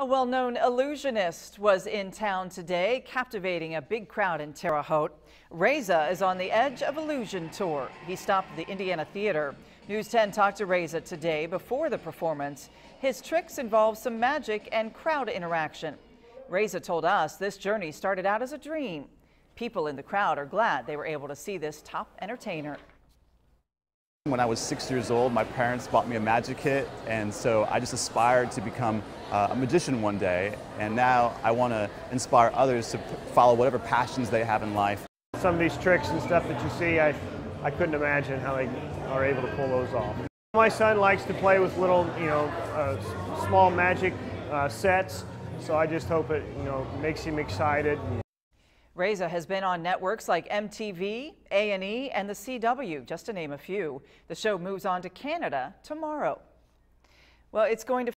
A well-known illusionist was in town today, captivating a big crowd in Terre Haute. Reza is on the Edge of Illusion tour. He stopped at the Indiana Theater. News 10 talked to Reza today before the performance. His tricks involve some magic and crowd interaction. Reza told us this journey started out as a dream. People in the crowd are glad they were able to see this top entertainer. When I was six years old, my parents bought me a magic kit, and so I just aspired to become uh, a magician one day, and now I want to inspire others to follow whatever passions they have in life. Some of these tricks and stuff that you see, I, I couldn't imagine how they are able to pull those off. My son likes to play with little, you know, uh, small magic uh, sets, so I just hope it, you know, makes him excited. Reza has been on networks like MTV, A&E, and the CW, just to name a few. The show moves on to Canada tomorrow. Well, it's going to